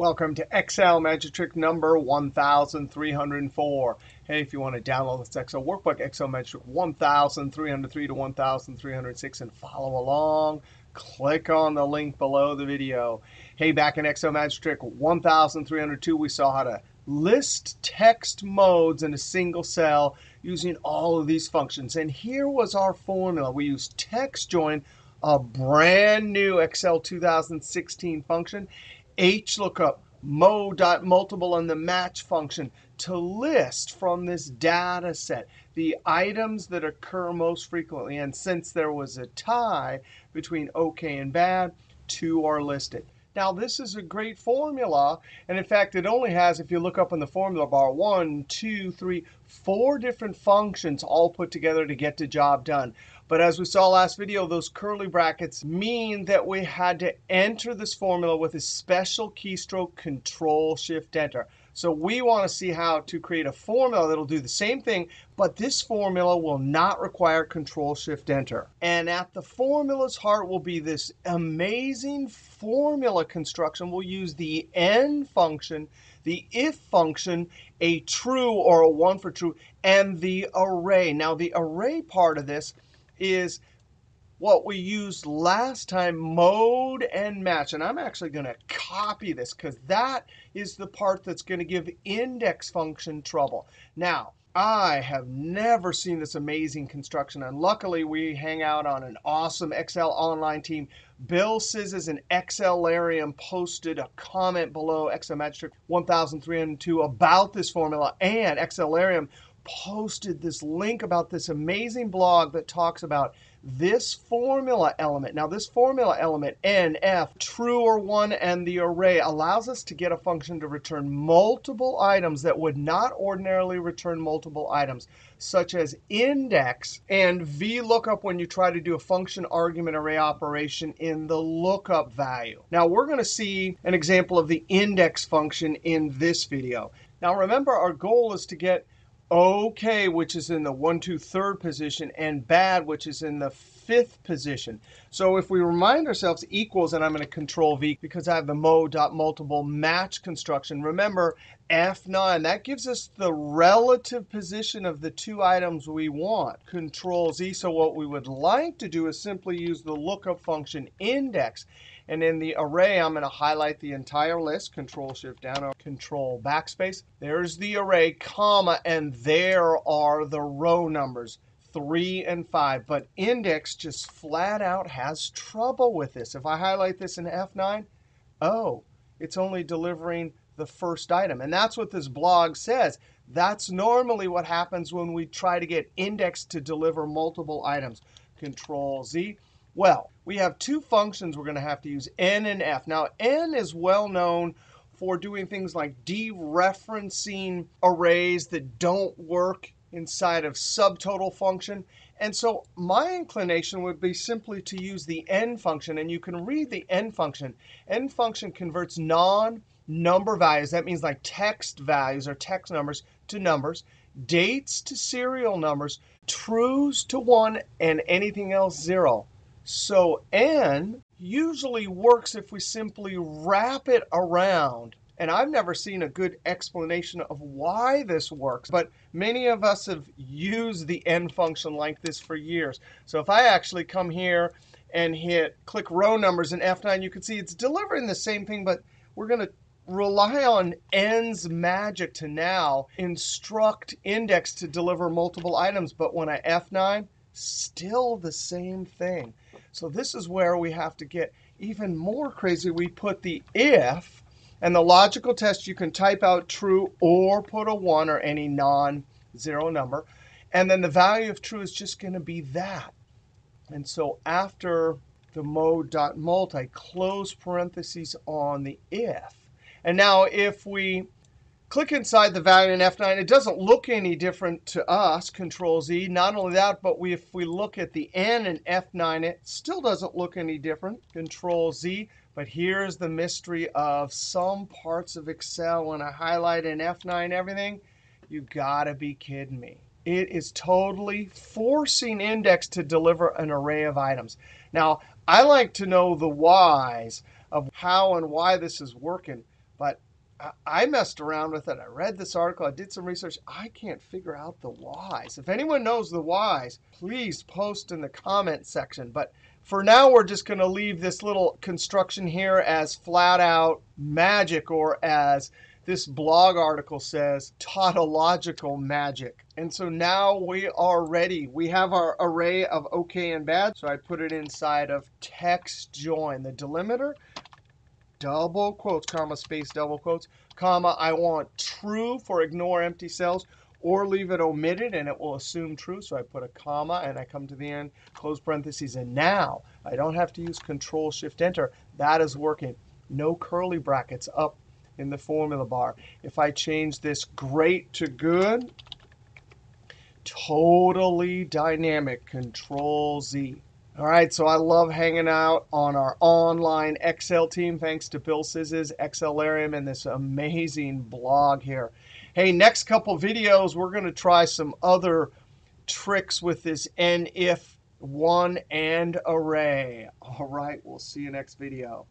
Welcome to Excel Magic Trick number 1304. Hey, if you want to download this Excel workbook, Excel Magic Trick 1303 to 1306 and follow along, click on the link below the video. Hey, back in Excel Magic Trick 1302, we saw how to list text modes in a single cell using all of these functions. And here was our formula. We used text join, a brand new Excel 2016 function, HLOOKUP, mo.multiple, and the match function to list from this data set the items that occur most frequently. And since there was a tie between OK and bad, two are listed. Now, this is a great formula. And in fact, it only has, if you look up in the formula bar, one, two, three, four different functions all put together to get the job done. But as we saw last video, those curly brackets mean that we had to enter this formula with a special keystroke, Control-Shift-Enter. So we want to see how to create a formula that will do the same thing, but this formula will not require Control-Shift-Enter. And at the formula's heart will be this amazing formula construction. We'll use the n function, the if function, a true or a 1 for true, and the array. Now, the array part of this is what we used last time, mode and match. And I'm actually going to copy this because that is the part that's going to give index function trouble. Now, I have never seen this amazing construction. And luckily, we hang out on an awesome Excel online team. Bill Szysz and XLarium posted a comment below Excel Magic 1302 about this formula. And XLarium posted this link about this amazing blog that talks about this formula element. Now, this formula element, n, if, true or 1, and the array allows us to get a function to return multiple items that would not ordinarily return multiple items, such as index and VLOOKUP when you try to do a function argument array operation in the lookup value. Now, we're going to see an example of the index function in this video. Now, remember, our goal is to get OK, which is in the 1, 2, third position, and bad, which is in the fifth position. So if we remind ourselves equals, and I'm going to control V because I have the mo.multiple match construction. Remember, F9, that gives us the relative position of the two items we want. Control Z. So what we would like to do is simply use the lookup function index. And in the array, I'm going to highlight the entire list, Control Shift down or Control backspace. There's the array, comma, and there are the row numbers, 3 and 5. But index just flat out has trouble with this. If I highlight this in F9, oh, it's only delivering the first item. And that's what this blog says. That's normally what happens when we try to get index to deliver multiple items. Control Z. Well, we have two functions we're going to have to use, n and if. Now, n is well known for doing things like dereferencing arrays that don't work inside of subtotal function. And so my inclination would be simply to use the n function. And you can read the n function. n function converts non-number values. That means like text values or text numbers to numbers, dates to serial numbers, trues to 1, and anything else 0. So n usually works if we simply wrap it around. And I've never seen a good explanation of why this works. But many of us have used the n function like this for years. So if I actually come here and hit click row numbers in F9, you can see it's delivering the same thing. But we're going to rely on n's magic to now instruct index to deliver multiple items. But when I F9, still the same thing. So this is where we have to get even more crazy. We put the if, and the logical test, you can type out true or put a 1 or any non-zero number. And then the value of true is just going to be that. And so after the mode.mult, I close parentheses on the if. And now if we click inside the value in F9, it doesn't look any different to us, Control Z. Not only that, but we, if we look at the N in F9, it still doesn't look any different, Control Z. But here's the mystery of some parts of Excel. When I highlight in F9 everything, you got to be kidding me. It is totally forcing index to deliver an array of items. Now, I like to know the whys of how and why this is working. But I- messed around with it. I read this article. I did some research. I can't figure out the whys. If anyone knows the whys, please post in the comment section. But for now, we're just going to leave this little construction here as flat out magic or as this blog article says, tautological magic. And so now we are ready. We have our array of OK and bad. So I put it inside of text join. The delimiter, double quotes, comma, space, double quotes, comma. I want true for ignore empty cells or leave it omitted and it will assume true. So I put a comma and I come to the end, close parentheses. And now I don't have to use Control Shift Enter. That is working. No curly brackets up in the formula bar. If I change this great to good, totally dynamic, Control Z. All right, so I love hanging out on our online Excel team. Thanks to Bill Szysz, XLarium, and this amazing blog here. Hey, next couple videos, we're going to try some other tricks with this N if one and array. All right, we'll see you next video.